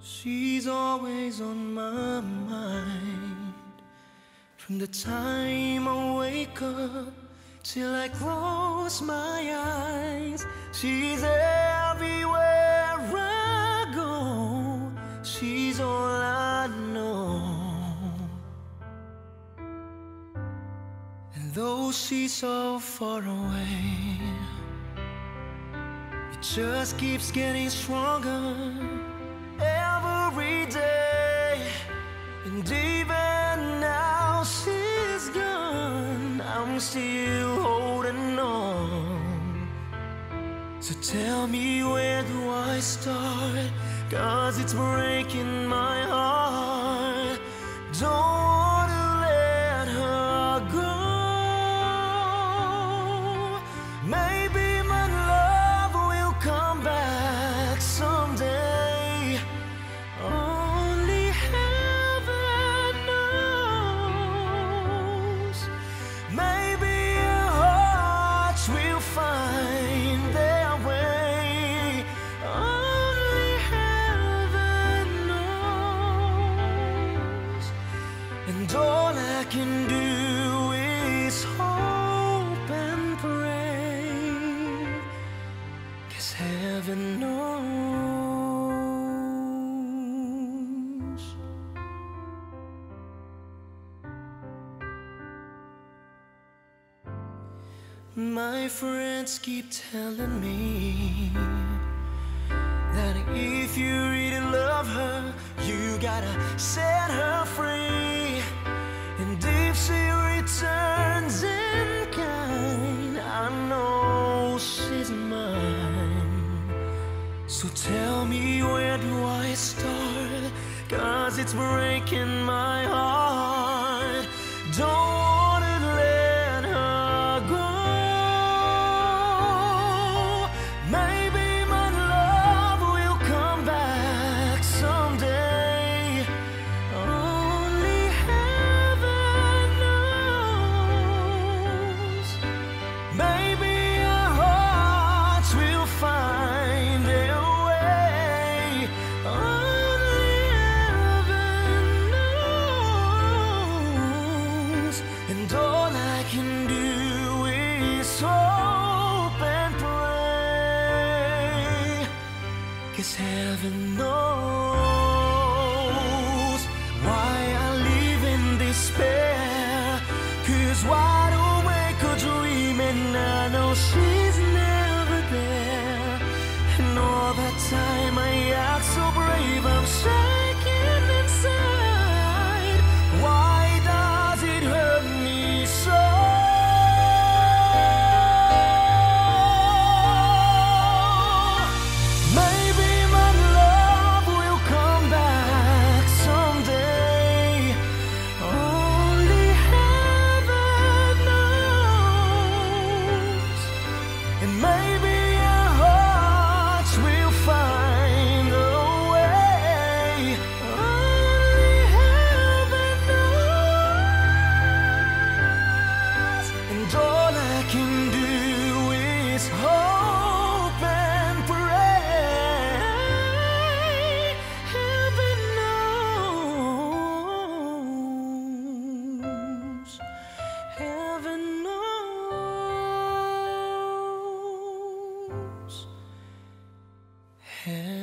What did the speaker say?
She's always on my mind. From the time I wake up Till I close my eyes She's everywhere I go. She's all I know. And though she's so far away It just keeps getting stronger So tell me where do I start? Cause it's breaking my heart. Don't can do is hope and pray. Cause heaven knows. My friends keep telling me that if you really love her, you gotta set So tell me where do I start? Cause it's breaking my heart. Don't Cause heaven knows why I live in despair. Cause wide awake dreaming, I know she's head.